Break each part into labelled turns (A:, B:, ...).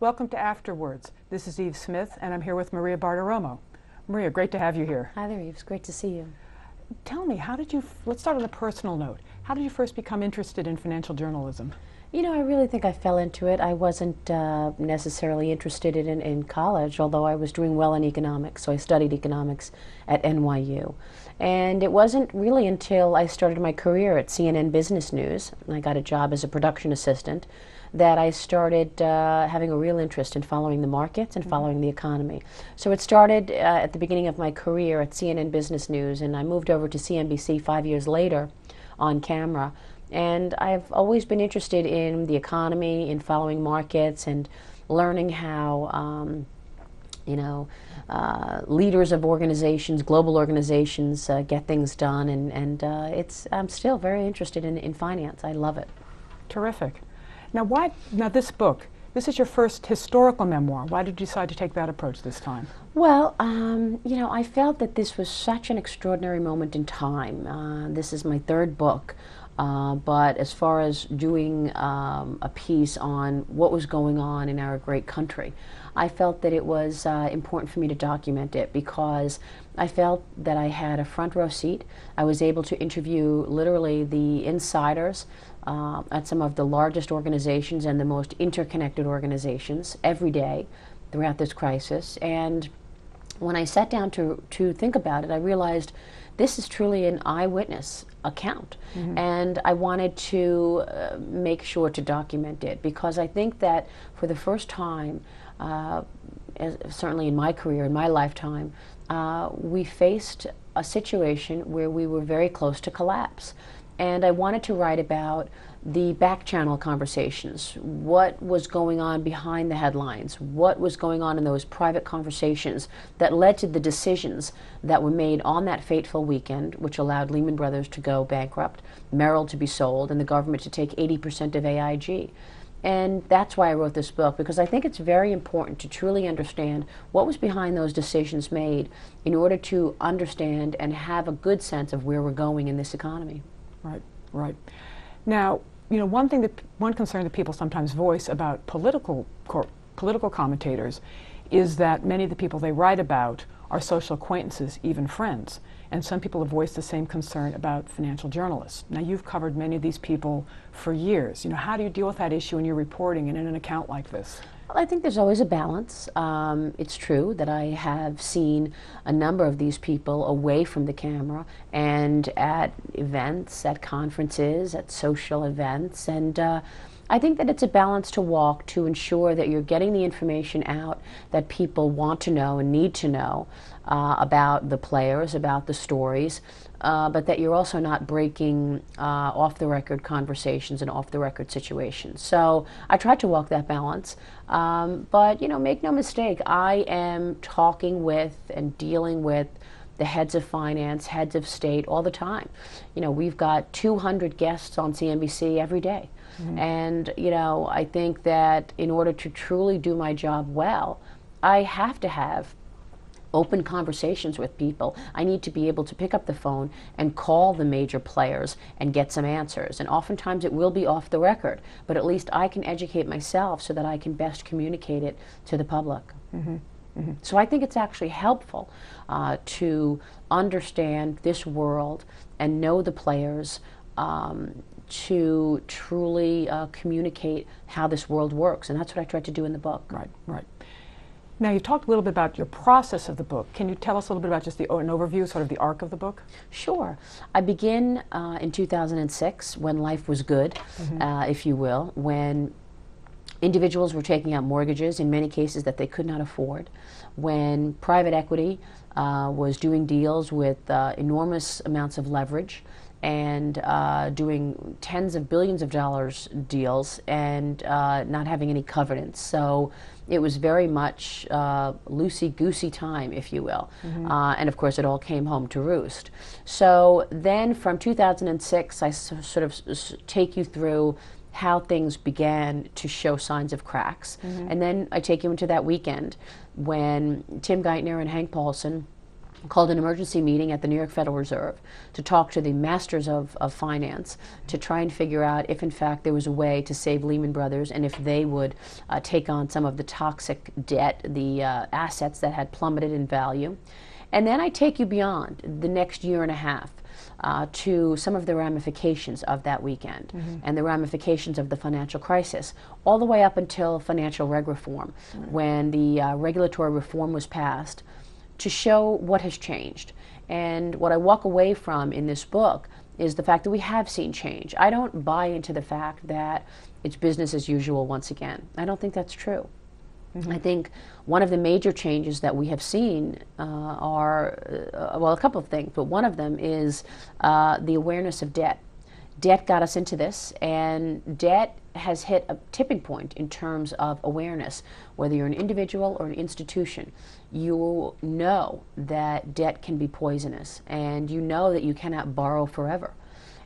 A: Welcome to After Words. This is Yves Smith, and I'm here with Maria Bartiromo. Maria, great to have you here.
B: Hi there, Yves. It's great to see you.
A: Tell me, how did you, let's start on a personal note. How did you first become interested in financial journalism?
B: You know, I really think I fell into it. I wasn't uh, necessarily interested in in college, although I was doing well in economics, so I studied economics at NYU. And it wasn't really until I started my career at CNN Business News, and I got a job as a production assistant, that I started uh, having a real interest in following the markets and mm-hmm. following the economy. So it started uh, at the beginning of my career at CNN Business News, and I moved over to CNBC five years later on camera. And I've always been interested in the economy, in following markets, and learning how. Um, you know, uh, leaders of organizations, global organizations, uh, get things done, and and uh, it's I'm still very interested in, in finance. I love it.
A: Terrific. Now, why? Now, this book. This is your first historical memoir. Why did you decide to take that approach this time?
B: Well, um, you know, I felt that this was such an extraordinary moment in time. Uh, this is my third book. Uh, but as far as doing um, a piece on what was going on in our great country, I felt that it was uh, important for me to document it because I felt that I had a front row seat. I was able to interview literally the insiders uh, at some of the largest organizations and the most interconnected organizations every day throughout this crisis. And when I sat down to, to think about it, I realized this is truly an eyewitness account. Mm-hmm. And I wanted to uh, make sure to document it because I think that for the first time, uh, as, certainly in my career, in my lifetime, uh, we faced a situation where we were very close to collapse. And I wanted to write about the back channel conversations, what was going on behind the headlines, what was going on in those private conversations that led to the decisions that were made on that fateful weekend, which allowed Lehman Brothers to go bankrupt, Merrill to be sold, and the government to take 80% of AIG. And that's why I wrote this book, because I think it's very important to truly understand what was behind those decisions made in order to understand and have a good sense of where we're going in this economy.
A: Right, right. Now, you know, one thing that one concern that people sometimes voice about political political commentators is that many of the people they write about are social acquaintances, even friends. And some people have voiced the same concern about financial journalists. Now, you've covered many of these people for years. You know, how do you deal with that issue in your reporting and in an account like this?
B: Well, I think there's always a balance. Um, it's true that I have seen a number of these people away from the camera and at events, at conferences, at social events, and uh, I think that it's a balance to walk to ensure that you're getting the information out that people want to know and need to know uh, about the players, about the stories, uh, but that you're also not breaking uh, off the record conversations and off the record situations. So I try to walk that balance. Um, but, you know, make no mistake, I am talking with and dealing with the heads of finance, heads of state all the time. You know, we've got 200 guests on CNBC every day. Mm-hmm. And, you know, I think that in order to truly do my job well, I have to have open conversations with people. I need to be able to pick up the phone and call the major players and get some answers. And oftentimes it will be off the record, but at least I can educate myself so that I can best communicate it to the public. Mm-hmm. Mm-hmm. So I think it's actually helpful uh, to understand this world and know the players. Um, to truly uh, communicate how this world works. And that's what I tried to do in the book.
A: Right, right. Now, you talked a little bit about your process of the book. Can you tell us a little bit about just the, an overview, sort of the arc of the book?
B: Sure. I begin uh, in 2006 when life was good, mm-hmm. uh, if you will, when individuals were taking out mortgages in many cases that they could not afford, when private equity uh, was doing deals with uh, enormous amounts of leverage and uh, doing tens of billions of dollars deals and uh, not having any covenants. So it was very much uh, loosey goosey time, if you will. Mm-hmm. Uh, and of course, it all came home to roost. So then from 2006, I s- sort of s- take you through how things began to show signs of cracks. Mm-hmm. And then I take you into that weekend when Tim Geithner and Hank Paulson called an emergency meeting at the New York Federal Reserve to talk to the masters of, of finance to try and figure out if, in fact, there was a way to save Lehman Brothers and if they would uh, take on some of the toxic debt, the uh, assets that had plummeted in value. And then I take you beyond the next year and a half. Uh, to some of the ramifications of that weekend mm-hmm. and the ramifications of the financial crisis, all the way up until financial reg reform, right. when the uh, regulatory reform was passed to show what has changed. And what I walk away from in this book is the fact that we have seen change. I don't buy into the fact that it's business as usual once again. I don't think that's true. Mm-hmm. I think one of the major changes that we have seen uh, are, uh, well, a couple of things, but one of them is uh, the awareness of debt. Debt got us into this, and debt has hit a tipping point in terms of awareness. Whether you're an individual or an institution, you know that debt can be poisonous, and you know that you cannot borrow forever.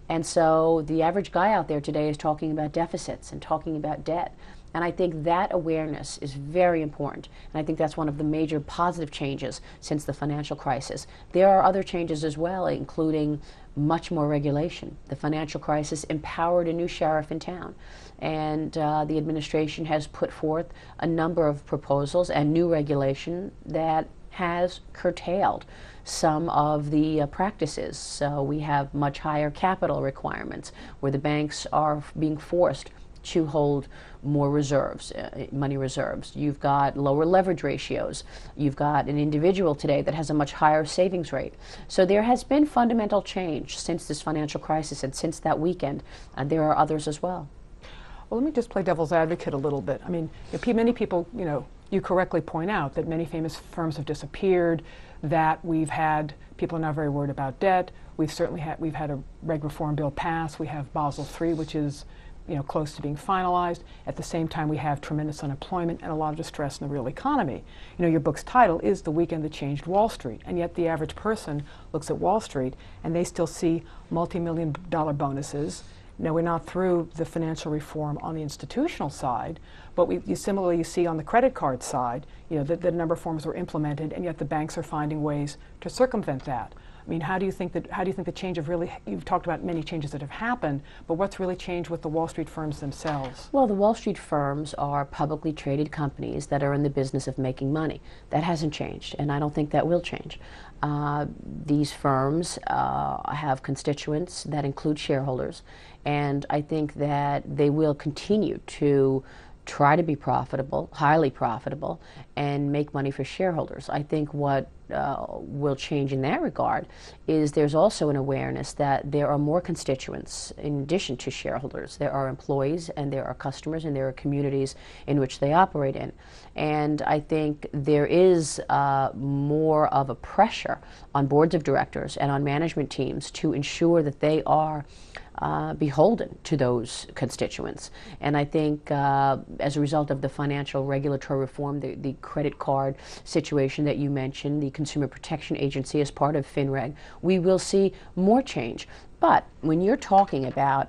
B: And so the average guy out there today is talking about deficits and talking about debt. And I think that awareness is very important. And I think that's one of the major positive changes since the financial crisis. There are other changes as well, including much more regulation. The financial crisis empowered a new sheriff in town. And uh, the administration has put forth a number of proposals and new regulation that has curtailed some of the uh, practices. So we have much higher capital requirements where the banks are being forced to hold more reserves, uh, money reserves. You've got lower leverage ratios. You've got an individual today that has a much higher savings rate. So there has been fundamental change since this financial crisis and since that weekend, and there are others as well.
A: Well, let me just play devil's advocate a little bit. I mean, many people, you know, you correctly point out that many famous firms have disappeared, that we've had people are not very worried about debt. We've certainly had we've had a reg reform bill pass. We have Basel III, which is you know, close to being finalized. At the same time, we have tremendous unemployment and a lot of distress in the real economy. You know, your book's title is The Weekend That Changed Wall Street, and yet the average person looks at Wall Street and they still see multi-million dollar bonuses. Now, we're not through the financial reform on the institutional side, but we you similarly you see on the credit card side, you know, the number of forms were implemented, and yet the banks are finding ways to circumvent that. I mean, how do you think that? How do you think the change of really? You've talked about many changes that have happened, but what's really changed with the Wall Street firms themselves?
B: Well, the Wall Street firms are publicly traded companies that are in the business of making money. That hasn't changed, and I don't think that will change. Uh, these firms uh, have constituents that include shareholders, and I think that they will continue to try to be profitable, highly profitable, and make money for shareholders. I think what uh, will change in that regard is there's also an awareness that there are more constituents in addition to shareholders. There are employees and there are customers and there are communities in which they operate in. And I think there is uh, more of a pressure on boards of directors and on management teams to ensure that they are uh, beholden to those constituents. And I think uh, as a result of the financial regulatory reform, the, the credit card situation that you mentioned, the Consumer Protection Agency as part of FinReg, we will see more change. But when you're talking about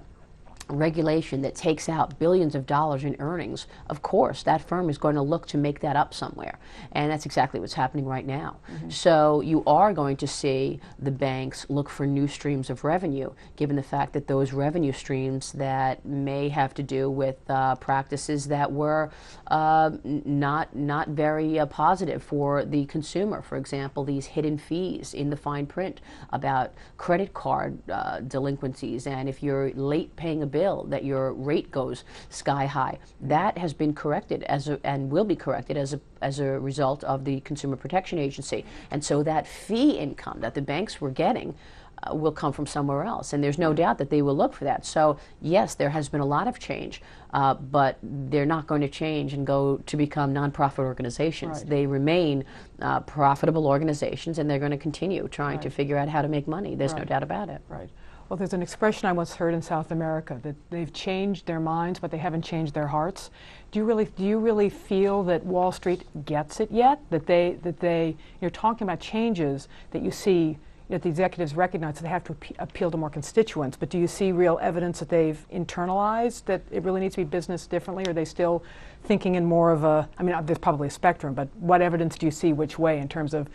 B: regulation that takes out billions of dollars in earnings, of course, that firm is going to look to make that up somewhere. And that's exactly what's happening right now. Mm-hmm. So you are going to see the banks look for new streams of revenue, given the fact that those revenue streams that may have to do with uh, practices that were uh, not, not very uh, positive for the consumer. For example, these hidden fees in the fine print about credit card uh, delinquencies. And if you're late paying a bill that your rate goes sky high. That has been corrected as a, and will be corrected as a, as a result of the Consumer Protection Agency. And so that fee income that the banks were getting uh, will come from somewhere else. And there's no doubt that they will look for that. So, yes, there has been a lot of change, uh, but they're not going to change and go to become nonprofit organizations. Right. They remain uh, profitable organizations and they're going to continue trying right. to figure out how to make money. There's right. no doubt about it.
A: Right. Well, there's an expression I once heard in South America that they've changed their minds, but they haven't changed their hearts. Do you really, do you really feel that Wall Street gets it yet? That they, that they, you're talking about changes that you see that the executives recognize that they have to appeal to more constituents. But do you see real evidence that they've internalized that it really needs to be business differently? Or are they still thinking in more of a? I mean, there's probably a spectrum, but what evidence do you see which way in terms of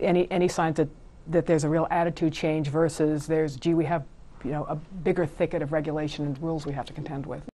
A: any any signs that that there's a real attitude change versus there's gee we have you know a bigger thicket of regulation and rules we have to contend with.